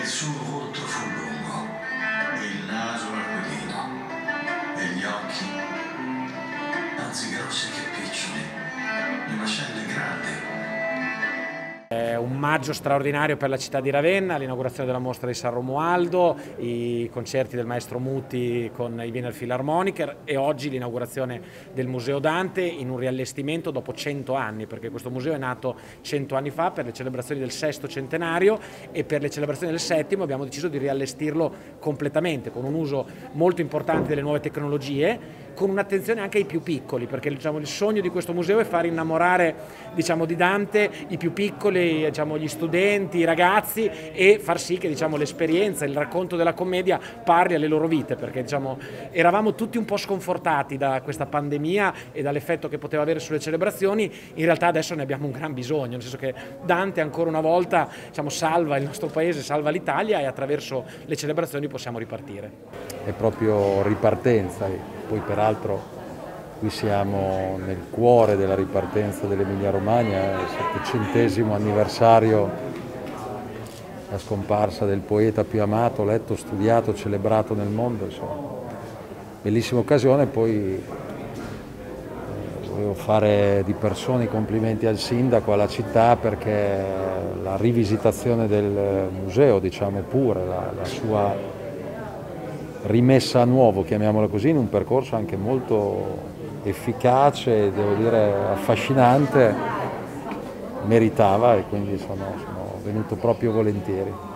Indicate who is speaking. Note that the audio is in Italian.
Speaker 1: Il suo volto fu lungo, il naso
Speaker 2: arcoglino e gli occhi, anzi grossi che maggio straordinario per la città di Ravenna, l'inaugurazione della mostra di San Romualdo, i concerti del maestro Muti con i Wiener Philharmoniker e oggi l'inaugurazione del Museo Dante in un riallestimento dopo 100 anni, perché questo museo è nato 100 anni fa per le celebrazioni del sesto centenario e per le celebrazioni del settimo abbiamo deciso di riallestirlo completamente con un uso molto importante delle nuove tecnologie con un'attenzione anche ai più piccoli, perché diciamo, il sogno di questo museo è far innamorare diciamo, di Dante i più piccoli, diciamo, gli studenti, i ragazzi e far sì che diciamo, l'esperienza, il racconto della commedia parli alle loro vite, perché diciamo, eravamo tutti un po' sconfortati da questa pandemia e dall'effetto che poteva avere sulle celebrazioni, in realtà adesso ne abbiamo un gran bisogno, nel senso che Dante ancora una volta diciamo, salva il nostro paese, salva l'Italia e attraverso le celebrazioni possiamo ripartire.
Speaker 3: È proprio ripartenza poi peraltro qui siamo nel cuore della ripartenza dell'Emilia Romagna, il settecentesimo anniversario la scomparsa del poeta più amato, letto, studiato, celebrato nel mondo, insomma. Bellissima occasione, poi eh, volevo fare di persona i complimenti al sindaco, alla città perché la rivisitazione del museo, diciamo pure, la, la sua rimessa a nuovo, chiamiamola così, in un percorso anche molto efficace devo dire affascinante, meritava e quindi sono, sono venuto proprio volentieri.